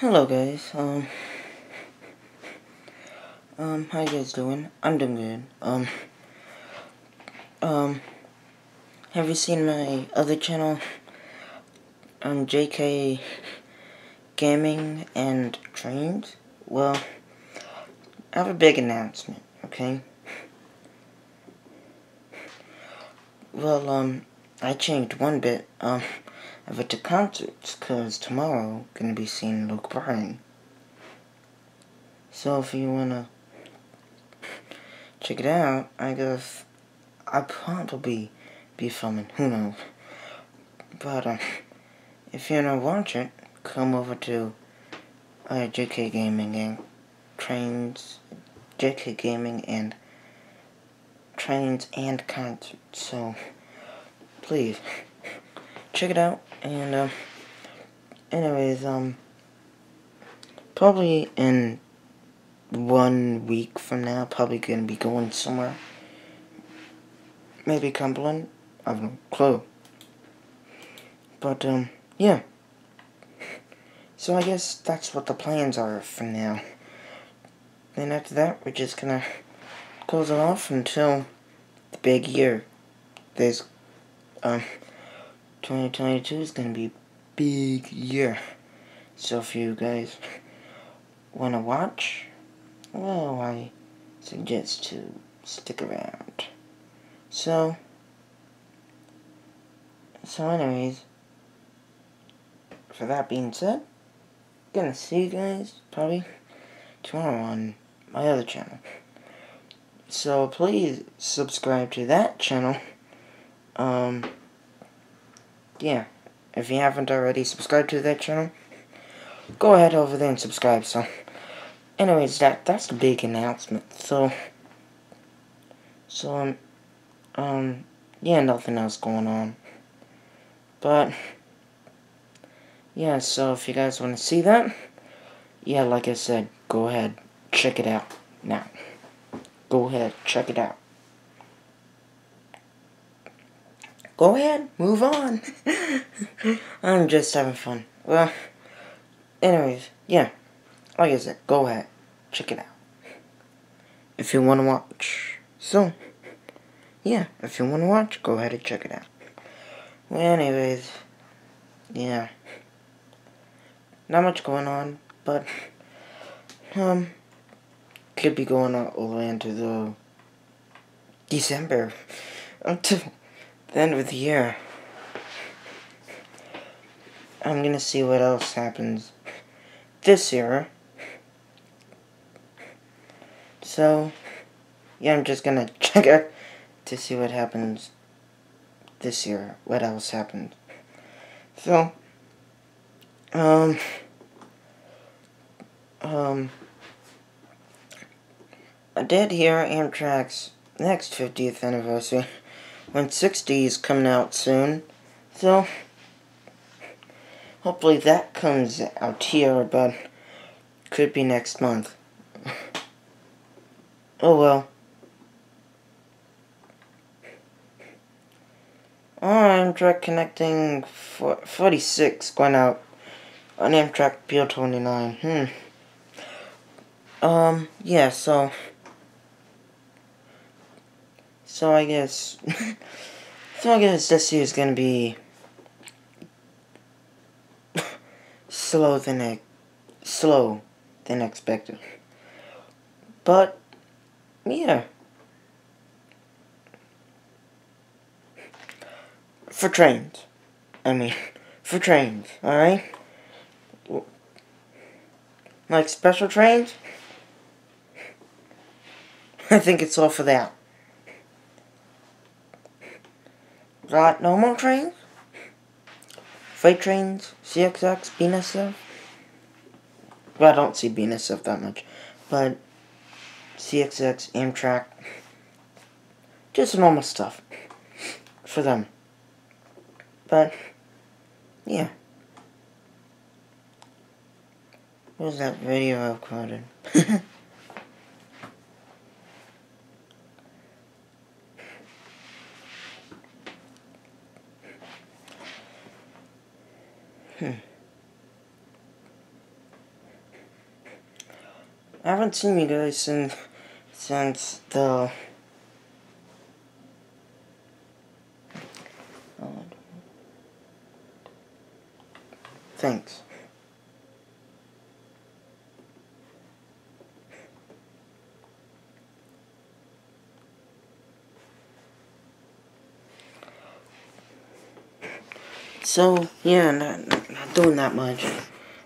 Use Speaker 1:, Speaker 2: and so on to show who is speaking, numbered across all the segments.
Speaker 1: Hello guys, um, um, how you guys doing? I'm doing good, um, um, have you seen my other channel, um, JK Gaming and Trains? Well, I have a big announcement, okay? Well, um, I changed one bit, um, I went to concerts, cause tomorrow gonna be seeing Luke Bryan. So if you wanna check it out, I guess I'll probably be filming, who knows. But, uh, if you wanna watch it, come over to uh, JK Gaming and Trains, JK Gaming and Trains and Concerts, so please check it out. And, uh, anyways, um, probably in one week from now, probably gonna be going somewhere. Maybe Cumberland. I have no clue. But, um, yeah. So I guess that's what the plans are for now. Then after that, we're just gonna close it off until the big year. There's, um, 2022 is going to be big year. So if you guys want to watch, well, I suggest to stick around. So, so anyways, for that being said, gonna see you guys probably tomorrow on my other channel. So please subscribe to that channel. Um, yeah, if you haven't already subscribed to that channel, go ahead over there and subscribe. So, anyways, that that's the big announcement. So, so um, um, yeah, nothing else going on. But yeah, so if you guys want to see that, yeah, like I said, go ahead, check it out now. Go ahead, check it out. Go ahead, move on. I'm just having fun. Well, anyways, yeah. Like I said, go ahead, check it out. If you want to watch. So, yeah, if you want to watch, go ahead and check it out. Anyways, yeah. Not much going on, but, um, could be going all the way into the December. Until the end of the year. I'm gonna see what else happens this year. So, yeah, I'm just gonna check out to see what happens this year. What else happened. So, um, um, I did hear Amtrak's next 50th anniversary when 60 is coming out soon. So, hopefully that comes out here, but could be next month. oh well. Oh, Amtrak connecting 46 going out on Amtrak Pier 29. Hmm. Um, yeah, so... So I guess, so I guess this year is gonna be slow than slow than expected. But yeah, for trains, I mean, for trains, all right. Like special trains, I think it's all for that. Got normal trains, freight trains, CSX, BNSF. Well, I don't see BNSF that much, but CSX, Amtrak, just normal stuff for them. But, yeah. What was that video recorded? Hmm. Seen you guys since since the Thanks. So, yeah, not, not doing that much.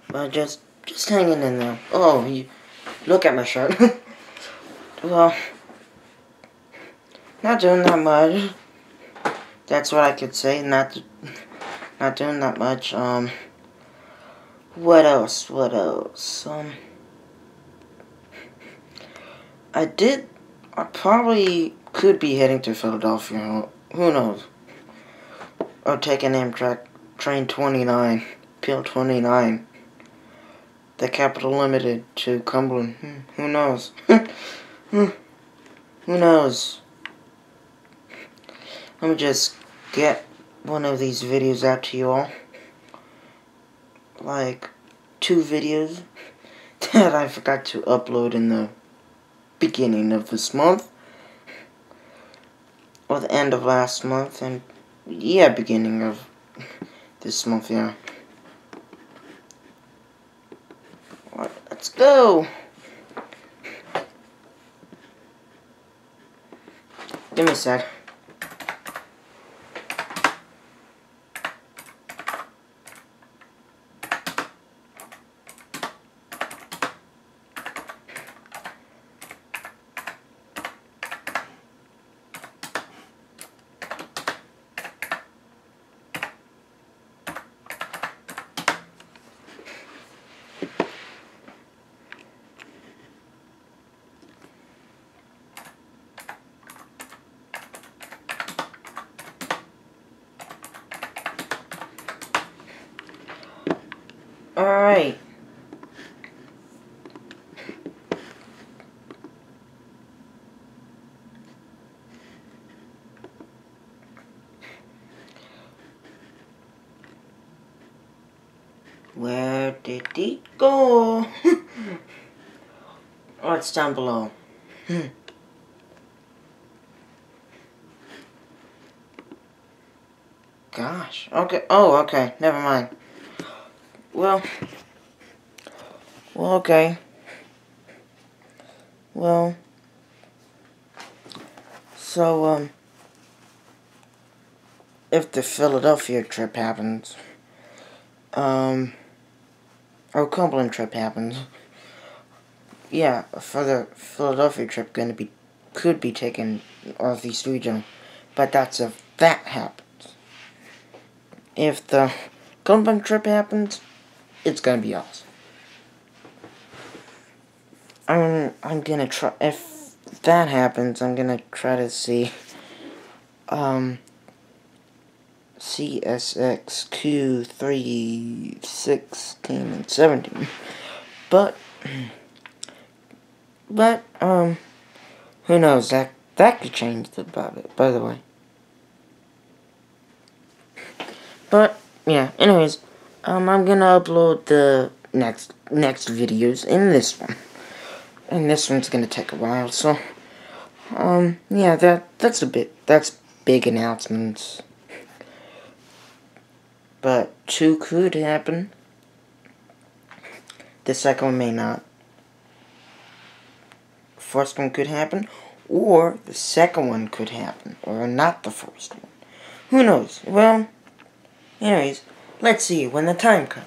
Speaker 1: But just, just hanging in there. Oh, you, look at my shirt. well, not doing that much. That's what I could say. Not, not doing that much. Um, what else? What else? Um, I did. I probably could be heading to Philadelphia. Who knows? Or take an Amtrak Train 29, PL 29, the Capital Limited to Cumberland. Hmm, who knows? Hmm, who knows? Let me just get one of these videos out to you all. Like, two videos that I forgot to upload in the beginning of this month. Or the end of last month, and yeah, beginning of this month, yeah. Right, let's go. Give me a sec. Alright. Where did it go? oh, it's down below. Gosh. Okay. Oh, okay. Never mind. Well, well, okay. Well, so, um, if the Philadelphia trip happens, um, or Cumberland trip happens, yeah, for the Philadelphia trip gonna be, could be taken Northeast region, but that's if that happens. If the Cumberland trip happens, it's gonna be awesome. I'm I'm gonna try if that happens. I'm gonna try to see um CSX Q three sixteen and seventeen, but but um who knows that that could change the it. By the way, but yeah. Anyways. Um, I'm gonna upload the next next videos in this one, and this one's gonna take a while. So, um, yeah, that that's a bit that's big announcements, but two could happen. The second one may not. First one could happen, or the second one could happen, or not the first one. Who knows? Well, anyways. Let's see when the time comes.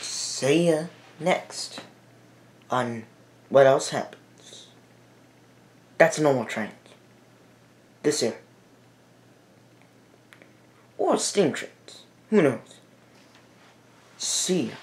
Speaker 1: See ya next on What Else Happens. That's normal trains. This year. Or steam trains. Who knows? See ya.